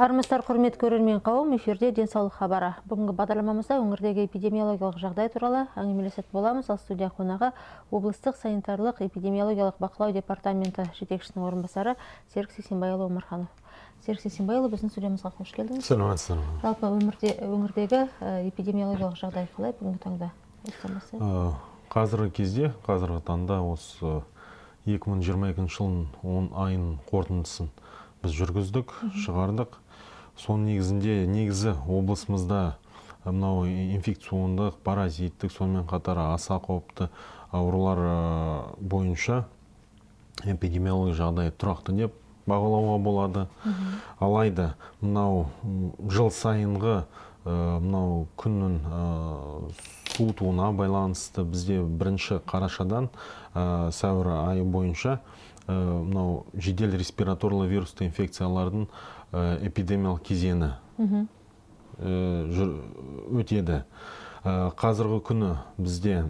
армысыздар құрметті көрермен қауым эфирде денсаулық хабары. Бүгінгі бағдарламамызда өңірдегі эпидемиологиялық жағдай туралы әңгімелесетін боламыз. Ал студия қонағы облыстық санитарлық эпидемиологиялық бақылау департаменті жетекшісінің орынбасары серік сексенбайұлы омарханов. Серік сексенбайұлы біздің студиямызға қош келдіңіз. Сәлеметсіздер ме жалпы өмірде өңірдегі эпидемиологиялық жағдай қалай? Бүгінгі таңда Ә, қазіргі кезде қазіргі таңда осы 2022 жылдың он айының қорытындысын біз жүргіздік шығардық. Соның негізінде негізі облысымызда мынау инфекциондық паразиттік сонымен қатар аса қауіпті аурулар бойынша эпидемиология жағдайы тұрақты деп бағалауға болады. Алайда мынау жыл сайынғы мынау күннің суытуына байланысты бізде бірінші қарашадан ә, сәуір айы бойынша ә, мынау жедел респираторлы вирусты инфекциялардың ә, эпидемиялық кезеңі ә, өтеді. Ә, қазіргі күні бізде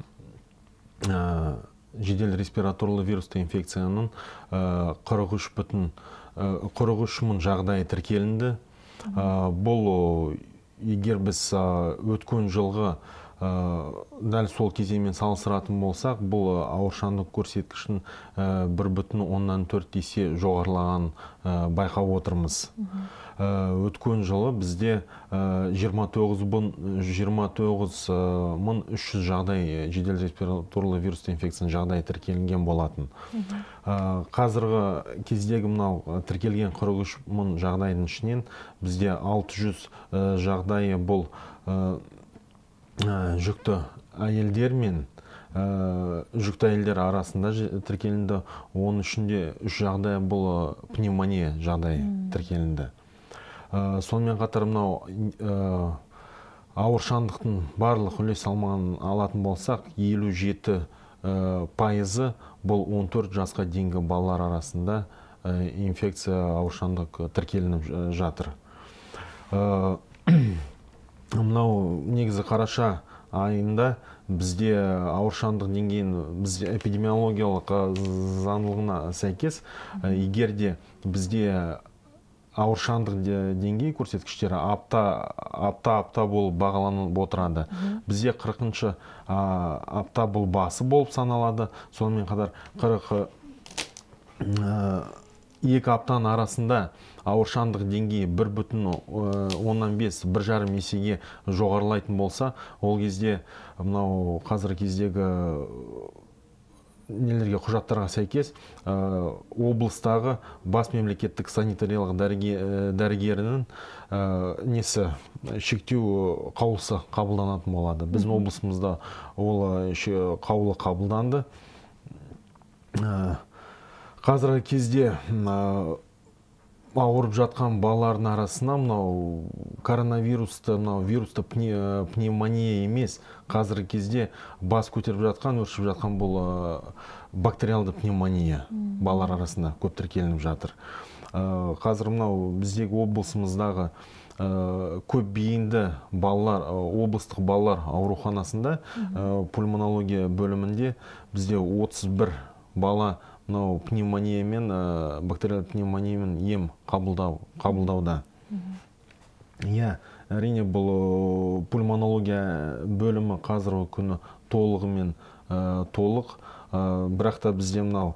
ә, жедел респираторлы вирусты инфекцияның ә, 43 бүтін ә, 43 мың жағдайы тіркелінді. Бұл егер біз өткен жылғы ә, дәл сол кезеңмен салыстыратын болсақ бұл ә, ауыршандық көрсеткішін ә, бір бүтін оннан төрт есе жоғарылаған ә, байқап отырмыз. Өткен жылы бізде 29 мың 29 ә, мың 300 жағдай ә, жедел респираторлы вирусты инфекцияның жағдайы тіркелінген болатын. Қазіргі кездегі мынау тіркелген 43 мың жағдайдың ішінен бізде 600 ә, жағдайы бұл жүкті әйелдер мен ә, жүкті әйелдер арасында тіркелінді. Оның ішінде үш жағдай бұл ә, пневмония жағдайы тіркелінді. Ә, сонымен қатар мынау ә, ауыршандықтың барлық үлес салмағын алатын болсақ 57 ә, пайызы бұл 14 жасқа дейінгі балалар арасында ә, инфекция ауыршандық тіркелініп ә, жатыр. Ә, мынау негізі қараша айында бізде ауыршандық деңгейін біз эпидемиологиялық заңдылығына сәйкес егер де бізде ауыршандық де- деңгей көрсеткіштері апта апта апта болып бағаланып отырады. Бізде қырқыншы апта бұл басы болып саналады. Сонымен қатар қырық екі аптаның арасында ауыршандық деңгейі бір бүтін ә, оннан бес бір жарым есеге жоғарылайтын болса ол кезде мынау қазіргі кездегі нелерге құжаттарға сәйкес ә, облыстағы бас мемлекеттік санитариялық дәріге- ә, дәрігерінің ә, несі шектеу қаулысы қабылданатын болады. Біздің облысымызда ол қаулы қабылданды. Ә, қазіргі кезде ауырып жатқан балалардың арасына мынау коронавирусты мынау вирусты пне- пневмония емес қазіргі кезде бас көтеріп жатқан өршіп жатқан бұл ә, бактериалды пневмония балалар арасында көп тіркелініп жатыр. Ә, қазір мынау біздегі облысымыздағы ә, көп бейінді балалар облыстық балалар ауруханасында ә, пульмонология бөлімінде бізде 31 бала мынау пневмониямен ә, бактериалды пневмониямен ем қабылдау қабылдауда. Иә әрине бұл ә, пульмонология бөлімі қазіргі күні толығымен ә, толық. Ә, бірақ та бізде мынау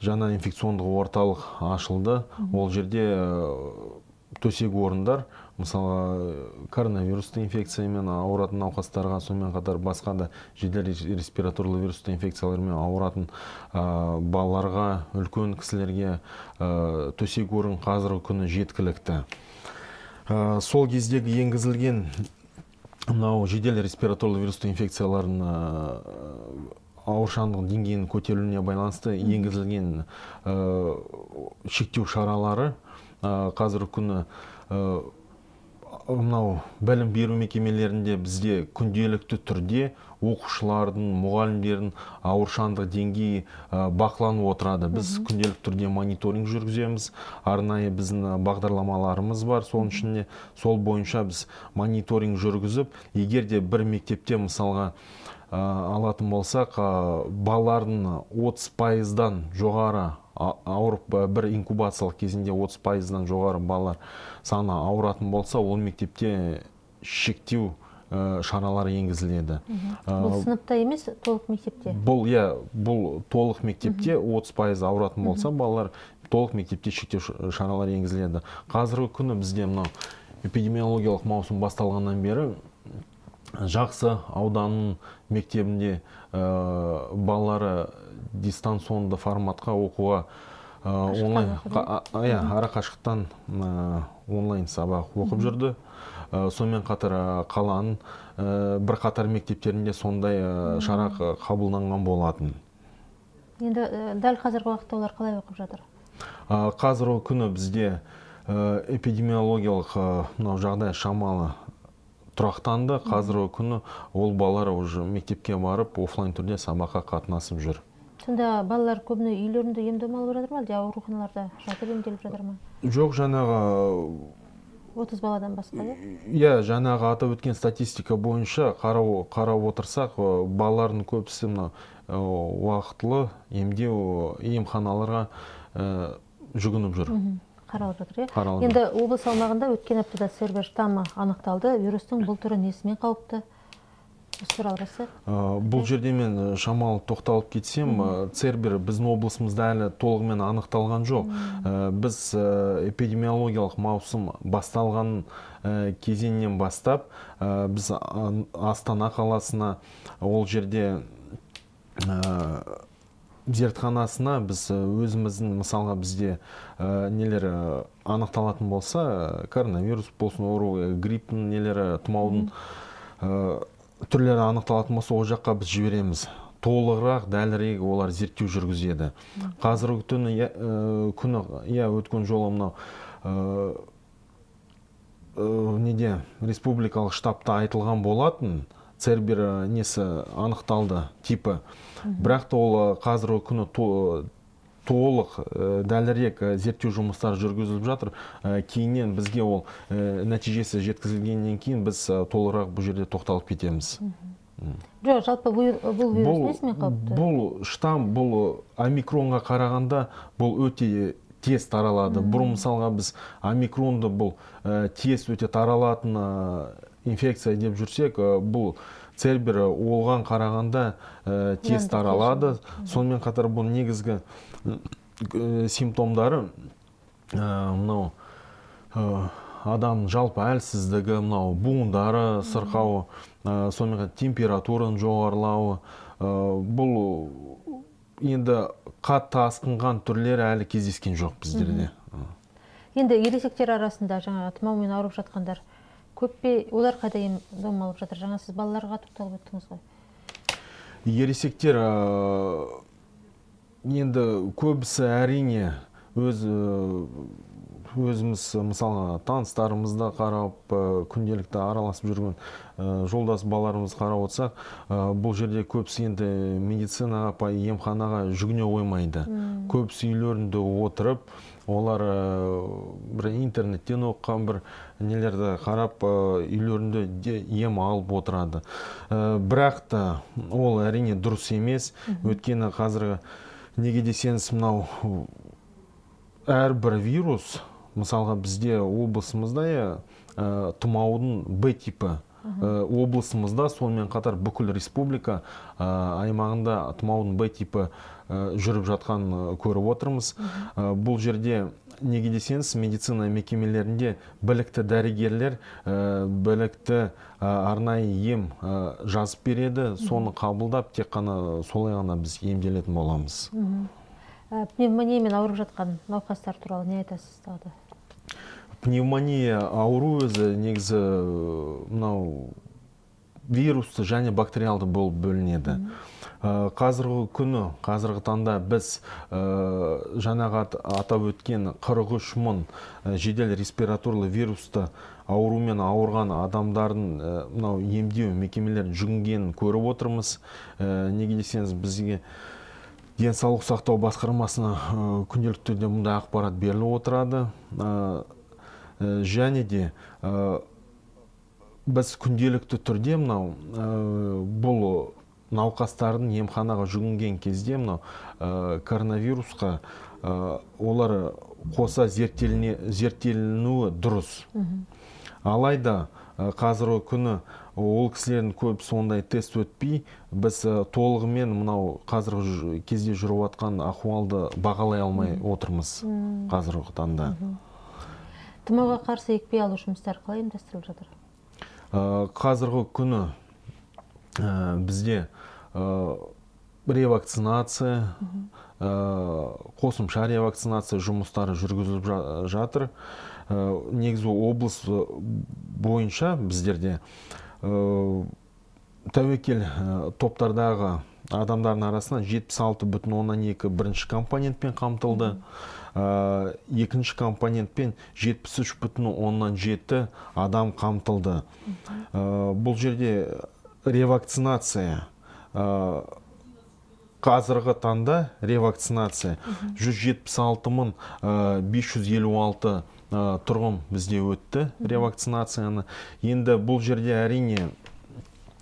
жаңа инфекциондық орталық ашылды. Ол жерде ә, төсек орындар мысалы коронавирусты инфекциямен ауыратын науқастарға сонымен қатар басқа да жедел рес- респираторлы вирусты инфекциялармен ауыратын ә, балаларға үлкен кісілерге ә, төсек орын қазіргі күні жеткілікті. Ә, сол кездегі енгізілген мынау жедел респираторлы вирусты инфекциялардың ә, ауыршандық деңгейінің көтерілуіне байланысты енгізілген ә, шектеу шаралары ә, қазіргі күні мынау білім беру мекемелерінде бізде күнделікті түрде оқушылардың мұғалімдердің ауыршандық деңгейі бақыланып отырады. Біз күнделікті түрде мониторинг жүргіземіз. Арнайы біздің бағдарламаларымыз бар. Соның ішінде сол бойынша біз мониторинг жүргізіп егер де бір мектепте мысалға алатын болсақ балалардың отыз пайыздан жоғары ауырып бір инкубациялық кезінде отыз пайыздан жоғары балалар саны ауыратын болса ол мектепте шектеу шаралары енгізіледі. Бұл сыныпта емес толық мектепте? Бұл иә бұл толық мектепте отыз пайыз ауыратын болса балалар толық мектепте шектеу шаралары енгізіледі. Қазіргі күні бізде мынау эпидемиологиялық маусым басталғаннан бері жақсы ауданының мектебінде балалары дистанционды форматқа оқуға онлайн иә ара қашықтан онлайн сабақ оқып жүрді. Сонымен қатар қаланың бірқатар мектептерінде сондай шара қабылданған болатын. Енді дәл қазіргі уақытта олар қалай оқып жатыр? Қазіргі күні бізде эпидемиологиялық мынау жағдай шамалы тұрақтанды. Қазіргі күні ол балалар уже мектепке барып офлайн түрде сабаққа қатынасып жүр. Сонда балалар көбіне үйлерінде ем дом алып жатыр ма әлде ауруханаларда жатып емделіп жатыр ма? Жоқ жаңағы отыз баладан басқа иә иә жаңағы атап өткен статистика бойынша қарау қарап отырсақ балалардың көбісі мына уақытылы емдеу емханаларға жүгініп жүр. Қаралып жатыр иә. Енді облыс аумағында өткен аптада цербер штаммы анықталды. Вирустың бұл түрі несімен қауіпті? Осы туралы білсек бұл жерде мен шамалы тоқталып кетсем цербер біздің облысымызда әлі толығымен анықталған жоқ. Біз эпидемиологиялық маусым басталған кезеңнен бастап біз астана қаласына ол жерде зертханасына біз өзіміздің мысалға бізде нелер анықталатын болса коронавирус болсын ауру грипптің нелері тұмаудың түрлері анықталатын болса ол жаққа біз жібереміз. Толығырақ дәлірек олар зерттеу жүргізеді. Қазіргі түні күні иә өткен жолы мынау неде республикалық штабта айтылған болатын цербер несі анықталды типі. Бірақ та ол қазіргі күні толық дәлірек зерттеу жұмыстары жүргізіліп жатыр. Кейіннен бізге ол нәтижесі жеткізілгеннен кейін біз толығырақ бұл жерде тоқталып кетеміз. Жоқ жалпы бұл вирус несімен қауіпті бұл штамм бұл омикронға қарағанда бұл өте тез таралады. Бұрын мысалға біз омикронды бұл тез өте таралатын инфекция деп жүрсек бұл цербер оған қарағанда тез таралады. сонымен қатар бұл негізгі симптомдары мынау адамның жалпы әлсіздігі мынау буындары сырқауы сонымен қатар температураның жоғарылауы бұл енді қатты асқынған түрлері әлі кездескен жоқ біздерде. Енді ересектер арасында жаңағы тұмаумен ауырып жатқандар көп пе? Олар қайда ем дом алып жатыр? Жаңа сіз балаларға тоқталып өттіңіз ғой. Ересектер енді көбісі әрине өз өзіміз мысалға таныстарымызда қарап күнделікті араласып жүрген жолдас балаларымыз қарап отырсақ бұл жерде көбісі енді медицинаға емханаға жүгіне қоймайды. Көбісі үйлерінде отырып олар бір интернеттен оқыған бір нелерді қарап үйлерінде де ем алып отырады. Бірақ та ол әрине дұрыс емес. Өйткені қазіргі неге десеңіз мынау әрбір вирус мысалға бізде облысымызда иә тұмаудың б типі облысымызда сонымен қатар бүкіл республика аймағында тұмаудың б типі жүріп жатқан көріп отырмыз. Бұл жерде неге десеңіз медицина мекемелерінде білікті дәрігерлер білікті арнайы ем жазып береді. Соны қабылдап тек қана солай ғана біз емделетін боламыз. Пневмониямен ауырып жатқан науқастар туралы не айтасыз тағы да? Пневмония ауру өзі негізі мынау вирусты және бактериалды болып бөлінеді. Қазіргі күні қазіргі таңда біз жаңағы атап өткен 43 мың жедел респираторлы вирусты аурумен ауырған адамдардың мынау емдеу мекемелерін жүгінгенін көріп отырмыз. Неге десеңіз бізге денсаулық сақтау басқармасына күнделікті түрде мұндай ақпарат беріліп отырады. Және де біз күнделікті түрде мынау бұл науқастардың емханаға жүгінген кезде мынау ә, коронавирусқа ә, олар қоса зерттелінуі дұрыс. Алайда ә, қазіргі күні ол кісілердің көбісі ондай тест өтпей біз толығымен мынау қазіргі кезде жүріп жатқан ахуалды бағалай алмай отырмыз қазіргі таңда. Тұмауға қарсы екпе алу жұмыстары қалай ұйымдастырылып жатыр. Қазіргі күні бізде ревакцинация қосымша ревакцинация жұмыстары жүргізіліп жатыр. Негізі облыс бойынша біздерде тәуекел топтардағы адамдардың жетпіс алты бүтін оннан екі бірінші компонентпен қамтылды. Екінші компонентпен жетпіс үш бүтін оннан жеті адам қамтылды. Бұл жерде ревакцинация қазіргі таңда ревакцинация жүз жетпіс алты мың бес жүз елу алты тұрғын бізде өтті ревакцинацияны. Енді бұл жерде әрине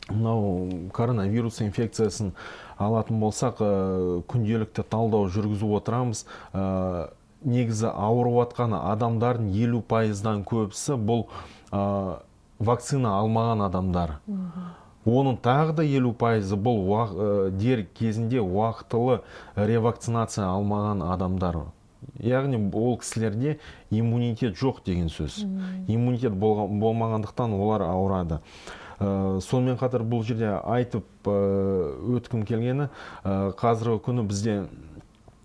мынау коронавирус инфекциясын алатын болсақ күнделікті талдау жүргізіп отырамыз. Негізі ауырып жатқан адамдардың елу пайыздан көбісі бұл вакцина алмаған адамдар. Оның тағы да елу пайызы бұл дер кезінде уақытылы ревакцинация алмаған адамдар. Яғни ол кісілерде иммунитет жоқ деген сөз. Иммунитет болмағандықтан олар ауырады. Сонымен қатар бұл жерде айтып өткім келгені қазіргі күні бізде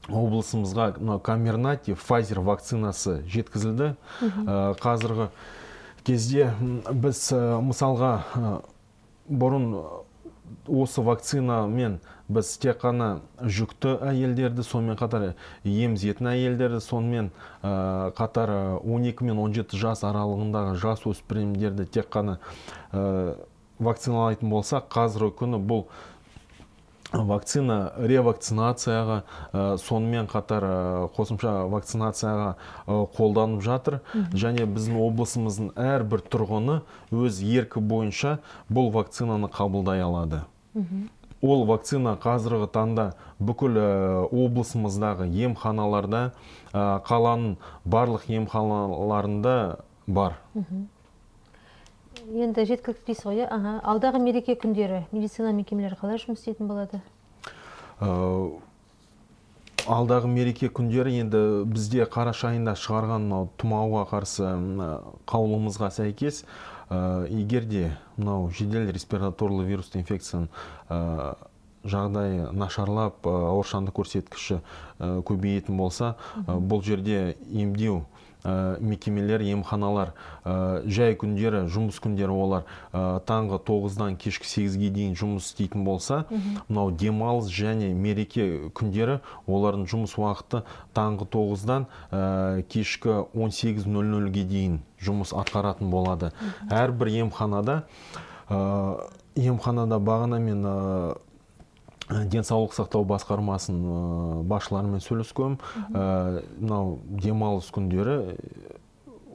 облысымызға мынау камернати файзер вакцинасы жеткізілді. Қазіргі кезде біз мысалға бұрын осы вакцинамен біз тек қана жүкті әйелдерді сонымен қатар емізетін әйелдерді сонымен қатар 12 мен 17 жас аралығындағы жас өспірімдерді тек қана вакциналайтын болсақ қазіргі күні бұл вакцина ревакцинацияға сонымен қатар қосымша вакцинацияға қолданып жатыр. Және біздің облысымыздың әрбір тұрғыны өз еркі бойынша бұл вакцинаны қабылдай алады. Ол вакцина қазіргі таңда бүкіл облысымыздағы емханаларда қаланың барлық емханаларында бар. Енді жеткілікті дейсіз ғой иә? Алдағы мереке күндері медицина мекемелері қалай жұмыс істейтін болады? Алдағы мереке күндері енді бізде қараша айында шығарған мынау тұмауға қарсы қаулымызға сәйкес егер де мынау жедел респираторлы вирусты инфекцияның жағдайы нашарлап ауыршаңдық көрсеткіші көбейетін болса бұл жерде емдеу мекемелер емханалар жай күндері жұмыс күндері олар таңғы тоғыздан кешкі сегізге дейін жұмыс істейтін болса мынау демалыс және мереке күндері олардың жұмыс уақыты таңғы тоғыздан кешкі он сегіз нөл нөлге дейін жұмыс атқаратын болады. Әрбір емханада емханада бағана мен денсаулық сақтау басқармасының басшыларымен сөйлескенмін. Мынау демалыс күндері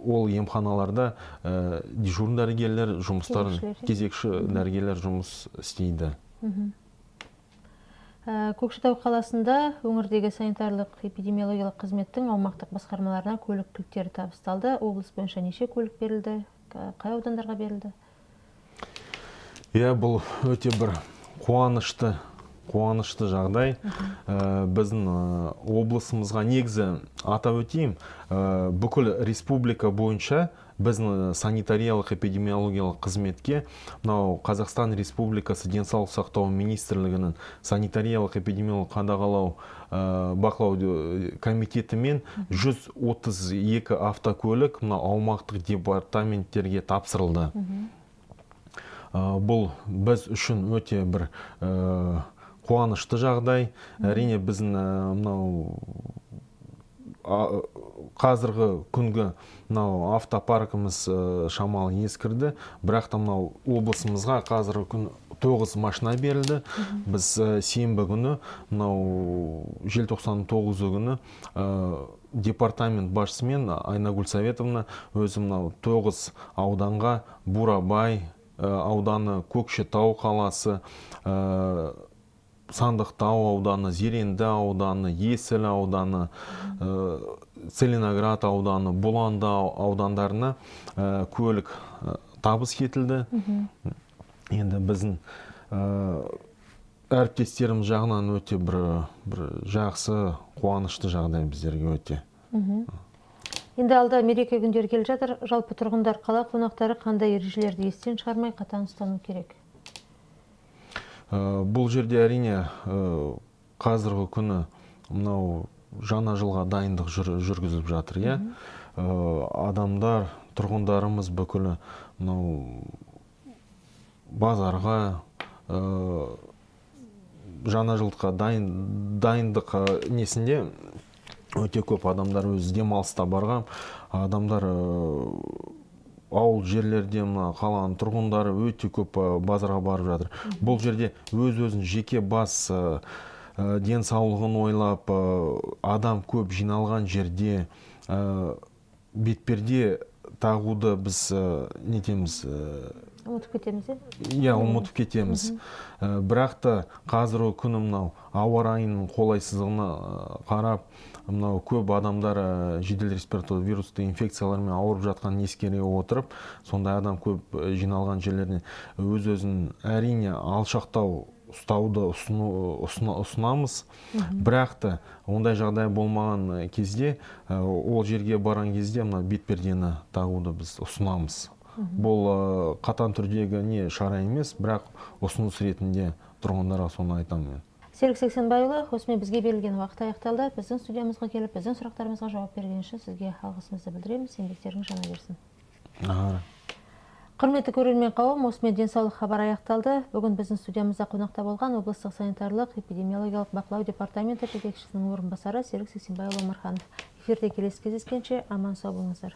ол емханаларда дежурный дәрігерлер жұмыстарын кезекші дәрігерлер жұмыс істейді. Көкшетау қаласында өңірдегі санитарлық эпидемиологиялық қызметтің аумақтық басқармаларына көлік кілттері табысталды. Облыс бойынша неше көлік берілді? Қай аудандарға берілді? Иә бұл өте бір қуанышты қуанышты жағдай. Біздің облысымызға негізі атап өтейін. Бүкіл республика бойынша біздің санитариялық эпидемиологиялық қызметке мынау қазақстан республикасы денсаулық сақтау министрлігінің санитариялық эпидемиологиялық қадағалау бақылау комитетімен 132 автокөлік мына аумақтық департаменттерге тапсырылды. Бұл біз үшін өте бір қуанышты жағдай. Әрине біздің мынау қазіргі күнгі мынау автопаркіміз шамалы ескірді. Бірақ та мынау облысымызға қазіргі күн тоғыз машина берілді. Біз сенбі күні мынау желтоқсан тоғызы күні департамент басшысымен айнагүл советовна өзі мынау тоғыз ауданға бурабай ауданы көкшетау қаласы сандықтау ауданы зеренді ауданы есіл ауданы ә, целиноград ауданы бұланды ау- аудандарына ә, көлік ә, табыс етілді. Енді біздің ә, әріптестеріміз жағынан өте бір бір жақсы қуанышты жағдай біздерге өте. Енді алда мереке күндері келе жатыр. Жалпы тұрғындар қала қонақтары қандай ережелерді естен шығармай қатаң ұстану керек? Бұл жерде әрине ә, қазіргі күні мынау жаңа жылға дайындық жүр- жүргізіліп жатыр иә? Ә, адамдар тұрғындарымыз бүкілі мынау базарға ә, жаңа жылдыққа дайын, дайындық несінде өте көп адамдар өзі демалыста барған. Адамдар ә, ауыл жерлерде мына қаланың тұрғындары өте көп базарға барып жатыр. Бұл жерде өз өзін жеке бас денсаулығын ойлап ә, адам көп жиналған жерде ә, бетперде тағуды біз ә, нетеміз ә, ұмытып кетеміз иә? иә ұмытып кетеміз. Бірақ та қазіргі күні мынау ауа райының қолайсыздығына қарап мынау көп адамдар ә, жедел респираторлы вирусты инфекциялармен ауырып жатқанын ескере отырып сондай адам көп ә, жиналған жерлерде өз өзін әрине алшақтау ұстауды ұсыну, ұсына- ұсынамыз. Бірақ та ондай жағдай болмаған кезде ә, ол жерге барған кезде мына бетпердені тағуды біз ұсынамыз. Бұл ә, қатаң түрдегі не шара емес бірақ ұсыныс ретінде тұрғындарға соны айтамын мен. Серік сексенбайұлы осымен бізге берілген уақыт аяқталды. Біздің студиямызға келіп біздің сұрақтарымызға жауап берген үшін сізге алғысымызды білдіреміз. Еңбектеріңіз жана берсін. Құрметті көрермен қауым осымен денсаулық хабар аяқталды. Бүгін біздің студиямызда қонақта болған облыстық санитарлық эпидемиологиялық бақылау департаменті жетекшісінің орынбасары серік сексенбайұлы омарханов. Эфирде келесі кездескенше аман сау болыңыздар.